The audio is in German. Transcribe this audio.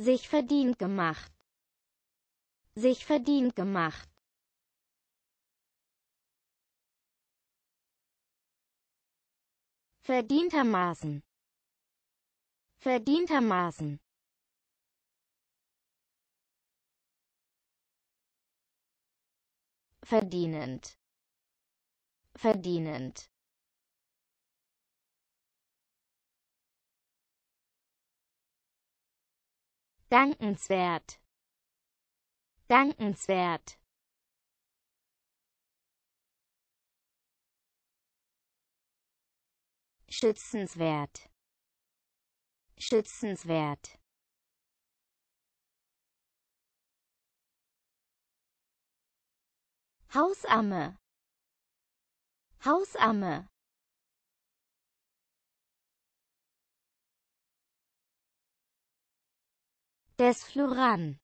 sich verdient gemacht, sich verdient gemacht, verdientermaßen, verdientermaßen, verdienend, verdienend. Dankenswert. Dankenswert. Schützenswert. Schützenswert. Hausamme. Hausamme. Desfluran.